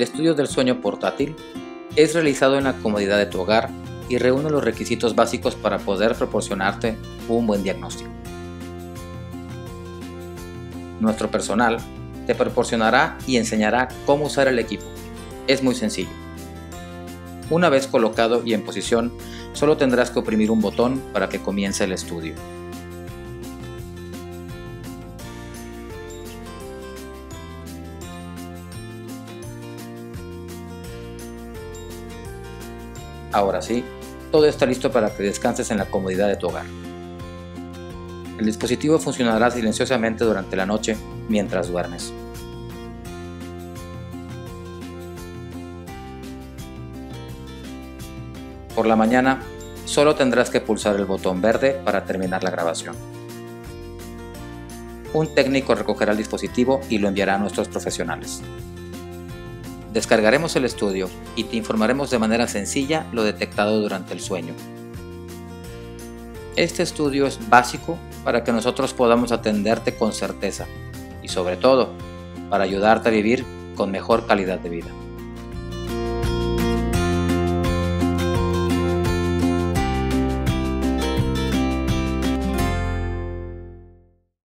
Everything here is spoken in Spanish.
estudio del sueño portátil es realizado en la comodidad de tu hogar y reúne los requisitos básicos para poder proporcionarte un buen diagnóstico. Nuestro personal te proporcionará y enseñará cómo usar el equipo. Es muy sencillo. Una vez colocado y en posición, solo tendrás que oprimir un botón para que comience el estudio. Ahora sí, todo está listo para que descanses en la comodidad de tu hogar. El dispositivo funcionará silenciosamente durante la noche mientras duermes. Por la mañana, solo tendrás que pulsar el botón verde para terminar la grabación. Un técnico recogerá el dispositivo y lo enviará a nuestros profesionales. Descargaremos el estudio y te informaremos de manera sencilla lo detectado durante el sueño. Este estudio es básico para que nosotros podamos atenderte con certeza y sobre todo para ayudarte a vivir con mejor calidad de vida.